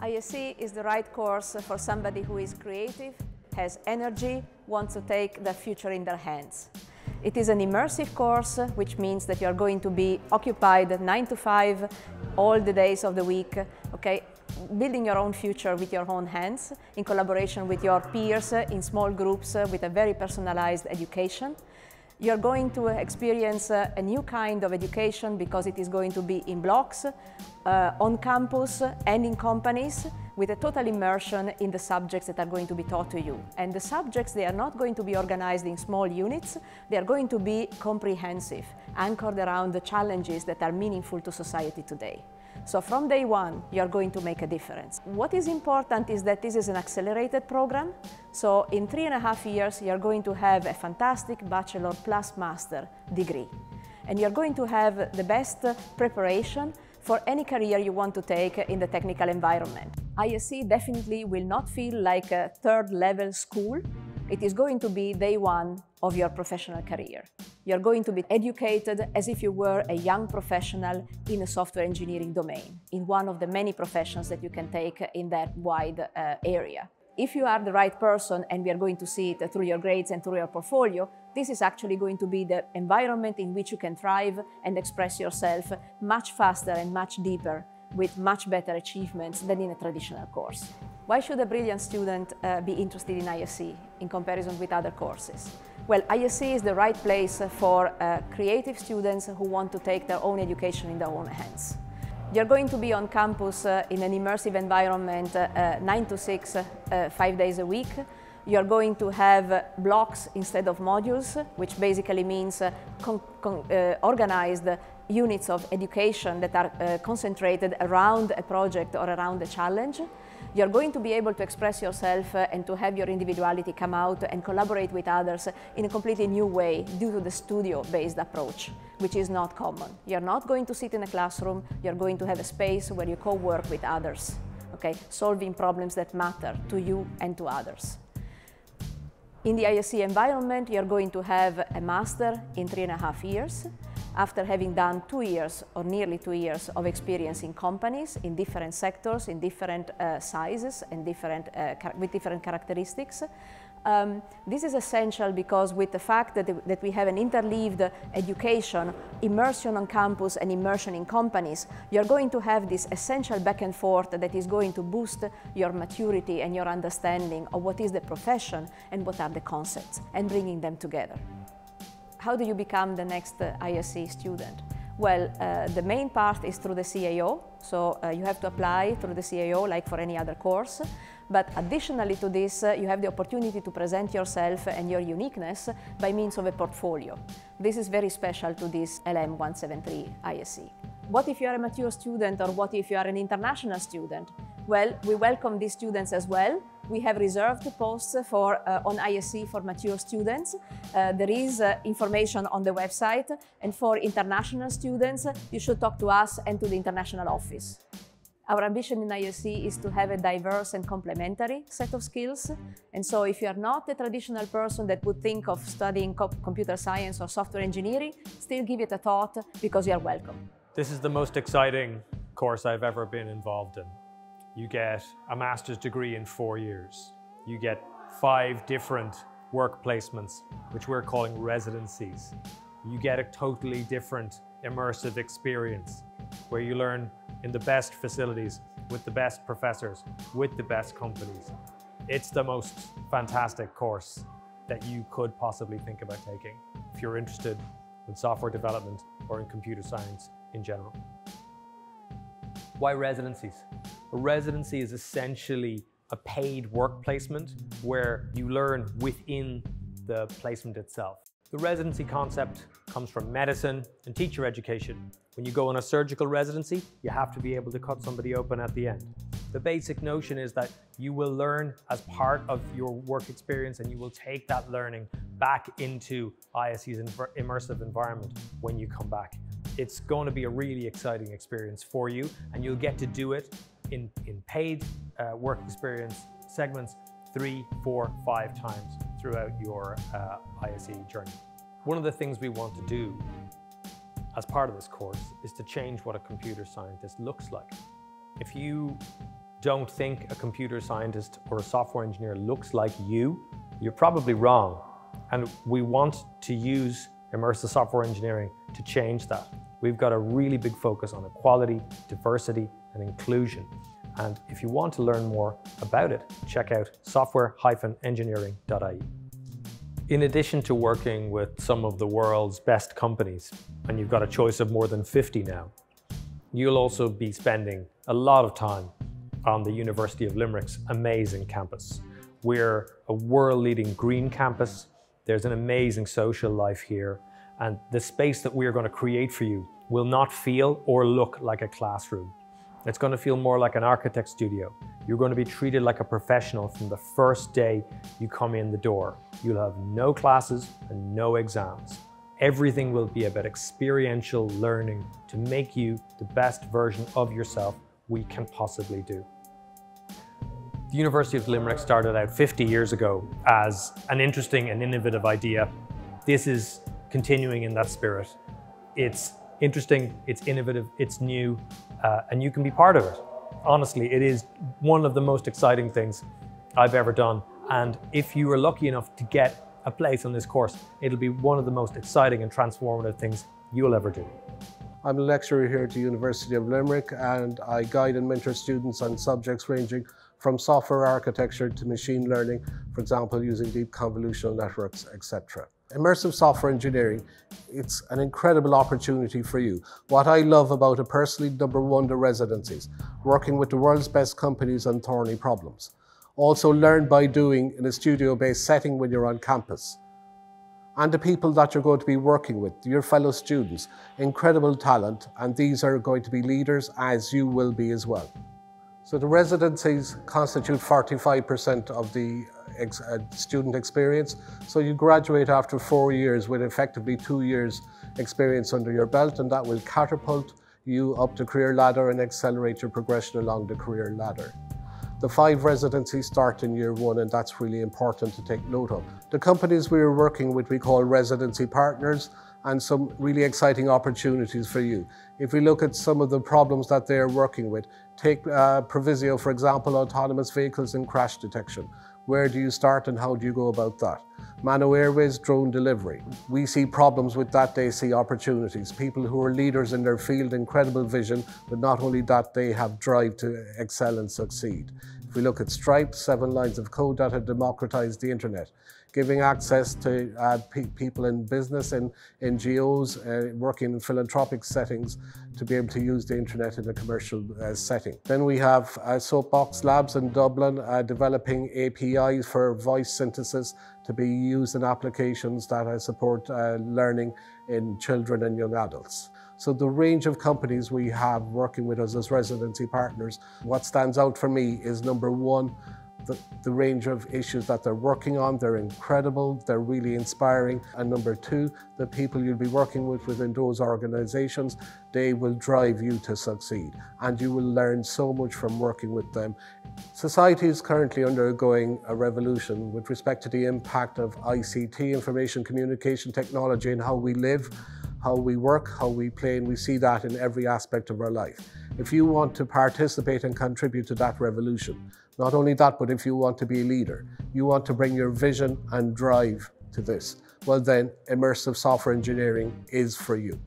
ISE is the right course for somebody who is creative, has energy, wants to take the future in their hands. It is an immersive course, which means that you are going to be occupied 9 to 5 all the days of the week, okay? building your own future with your own hands in collaboration with your peers in small groups with a very personalized education. You're going to experience uh, a new kind of education because it is going to be in blocks, uh, on campus and in companies with a total immersion in the subjects that are going to be taught to you. And the subjects, they are not going to be organized in small units, they are going to be comprehensive, anchored around the challenges that are meaningful to society today. So from day one, you're going to make a difference. What is important is that this is an accelerated program. So in three and a half years, you're going to have a fantastic bachelor plus master degree. And you're going to have the best preparation for any career you want to take in the technical environment. ISE definitely will not feel like a third level school. It is going to be day one of your professional career. You're going to be educated as if you were a young professional in a software engineering domain, in one of the many professions that you can take in that wide uh, area. If you are the right person, and we are going to see it through your grades and through your portfolio, this is actually going to be the environment in which you can thrive and express yourself much faster and much deeper with much better achievements than in a traditional course. Why should a brilliant student uh, be interested in ISE in comparison with other courses? Well, ISE is the right place for uh, creative students who want to take their own education in their own hands. You're going to be on campus uh, in an immersive environment uh, 9 to 6, uh, 5 days a week. You're going to have blocks instead of modules, which basically means uh, uh, organized units of education that are uh, concentrated around a project or around a challenge. You're going to be able to express yourself and to have your individuality come out and collaborate with others in a completely new way due to the studio-based approach, which is not common. You're not going to sit in a classroom, you're going to have a space where you co-work with others, okay, solving problems that matter to you and to others. In the ISE environment, you're going to have a master in three and a half years after having done two years or nearly two years of experience in companies in different sectors, in different uh, sizes and different, uh, with different characteristics. Um, this is essential because with the fact that, that we have an interleaved education, immersion on campus and immersion in companies, you're going to have this essential back and forth that is going to boost your maturity and your understanding of what is the profession and what are the concepts and bringing them together. How do you become the next uh, ISE student? Well, uh, the main part is through the CAO, so uh, you have to apply through the CAO like for any other course. But additionally to this, uh, you have the opportunity to present yourself and your uniqueness by means of a portfolio. This is very special to this LM 173 ISE. What if you are a mature student or what if you are an international student? Well, we welcome these students as well. We have reserved posts for, uh, on ISE for mature students. Uh, there is uh, information on the website. And for international students, you should talk to us and to the international office. Our ambition in ISE is to have a diverse and complementary set of skills. And so if you are not a traditional person that would think of studying co computer science or software engineering, still give it a thought because you are welcome. This is the most exciting course I've ever been involved in. You get a master's degree in four years. You get five different work placements, which we're calling residencies. You get a totally different immersive experience where you learn in the best facilities, with the best professors, with the best companies. It's the most fantastic course that you could possibly think about taking if you're interested in software development or in computer science in general. Why residencies? A residency is essentially a paid work placement where you learn within the placement itself. The residency concept comes from medicine and teacher education. When you go on a surgical residency, you have to be able to cut somebody open at the end. The basic notion is that you will learn as part of your work experience and you will take that learning back into ISE's immersive environment when you come back. It's going to be a really exciting experience for you and you'll get to do it in, in paid uh, work experience segments three, four, five times throughout your uh, ISE journey. One of the things we want to do as part of this course is to change what a computer scientist looks like. If you don't think a computer scientist or a software engineer looks like you, you're probably wrong. And we want to use immersive software engineering to change that. We've got a really big focus on equality, diversity, and inclusion. And if you want to learn more about it, check out software-engineering.ie. In addition to working with some of the world's best companies, and you've got a choice of more than 50 now, you'll also be spending a lot of time on the University of Limerick's amazing campus. We're a world-leading green campus. There's an amazing social life here, and the space that we're going to create for you will not feel or look like a classroom. It's going to feel more like an architect studio. You're going to be treated like a professional from the first day you come in the door. You'll have no classes and no exams. Everything will be about experiential learning to make you the best version of yourself we can possibly do. The University of Limerick started out 50 years ago as an interesting and innovative idea. This is continuing in that spirit. It's interesting, it's innovative, it's new, uh, and you can be part of it. Honestly, it is one of the most exciting things I've ever done. And if you are lucky enough to get a place on this course, it'll be one of the most exciting and transformative things you'll ever do. I'm a lecturer here at the University of Limerick and I guide and mentor students on subjects ranging from software architecture to machine learning, for example, using deep convolutional networks, etc. Immersive software engineering, it's an incredible opportunity for you. What I love about it personally, number one, the residencies, working with the world's best companies on thorny problems. Also learn by doing in a studio-based setting when you're on campus. And the people that you're going to be working with, your fellow students, incredible talent, and these are going to be leaders as you will be as well. So the residencies constitute 45% of the ex uh, student experience. So you graduate after four years with effectively two years experience under your belt and that will catapult you up the career ladder and accelerate your progression along the career ladder. The five residencies start in year one and that's really important to take note of. The companies we are working with we call residency partners and some really exciting opportunities for you. If we look at some of the problems that they're working with, take uh, Provizio, for example, autonomous vehicles and crash detection. Where do you start and how do you go about that? Manna Airways, drone delivery. We see problems with that, they see opportunities. People who are leaders in their field, incredible vision, but not only that, they have drive to excel and succeed. If we look at Stripe, seven lines of code that have democratized the internet giving access to uh, pe people in business and NGOs uh, working in philanthropic settings to be able to use the internet in a commercial uh, setting. Then we have uh, Soapbox Labs in Dublin uh, developing APIs for voice synthesis to be used in applications that uh, support learning in children and young adults. So the range of companies we have working with us as residency partners, what stands out for me is number one, the, the range of issues that they're working on. They're incredible, they're really inspiring. And number two, the people you'll be working with within those organizations, they will drive you to succeed. And you will learn so much from working with them. Society is currently undergoing a revolution with respect to the impact of ICT, information communication technology, and how we live how we work, how we play, and we see that in every aspect of our life. If you want to participate and contribute to that revolution, not only that, but if you want to be a leader, you want to bring your vision and drive to this, well then immersive software engineering is for you.